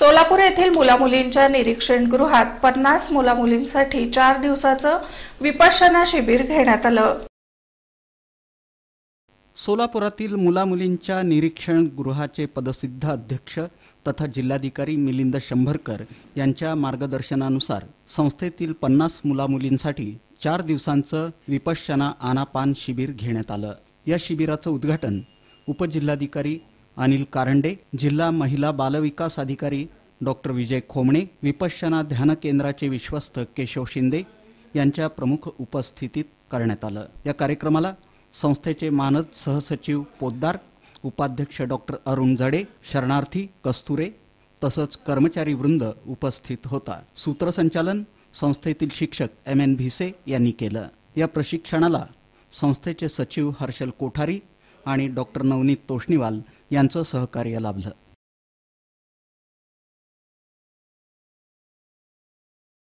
सोलापूर येथील मुलामुलींच्या निरीक्षण गृहात पन्नास मुलामुलींसाठी चार दिवसाचं विपश्यना शिबिर घेण्यात आलं. सोलापुरातील मुलामुलींच्या निरीक्षण गृहाचे पदसिद्ध अध्यक्ष तथा जिल्हाधिकारी मिलिंद शंभरकर यांच्या मार्गदर्शनानुसार संस्थेतील पन्नास मुलामुलींसाठी चार दिवसांचं विपश्यना आनापान शिबिर घेण्यात आलं. या शिबिराचं उद्घाटन उपजिल्हाधिकारी अनिल कारंडे जिल्हा महिला बालविकास अधिकारी डॉक्टर विजय खोमणे विपश्यना ध्यान केंद्राचे विश्वस्त केशव शिंदे यांच्या प्रमुख उपस्थितीत करण्यात आलं. या कार्यक्रमाला संस्थेचे मानद सहसचिव पोद्दार उपाध्यक्ष डॉक्टर अरुण जडे शरणार्थी कस्तुरे तसंच कर्मचारी वृंद उपस्थित होता. सूत्रसंचालन संस्थेतील शिक्षक एम. एन. भिसे यांनी केलं. या प्रशिक्षणाला संस्थेचे सचिव हर्षल कोठारी आणि डॉक्टर नवनीत तोष्णीवाल यांचं सहकार्य लाभलं.